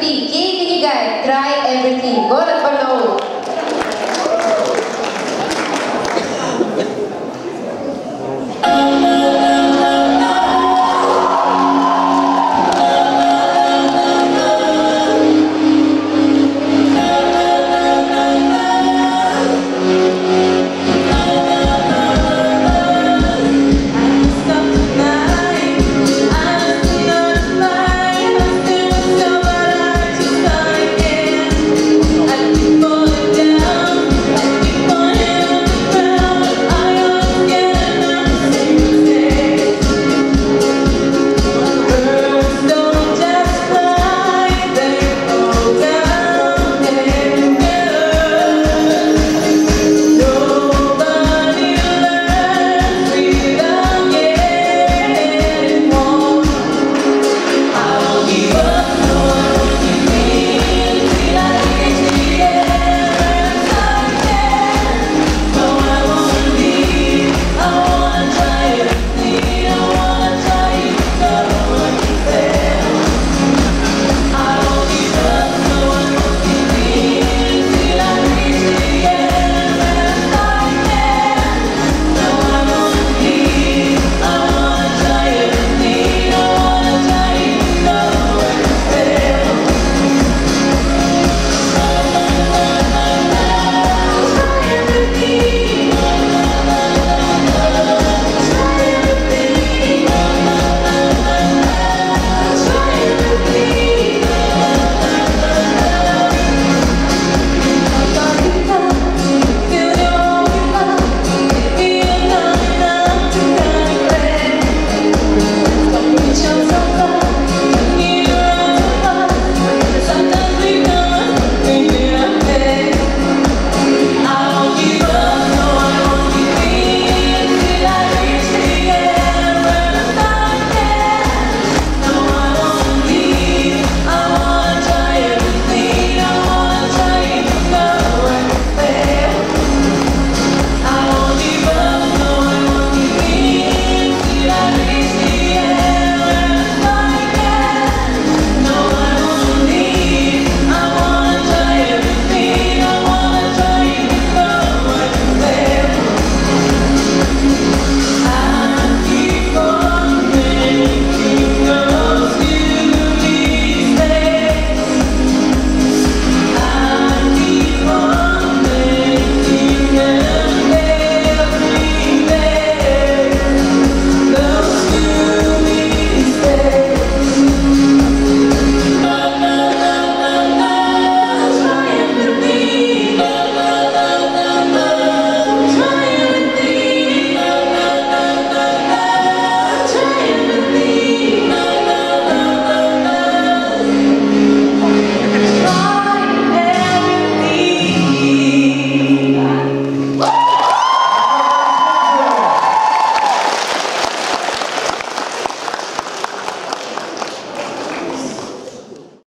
Keep Kiki Kiki Guy, try everything. Go to follow.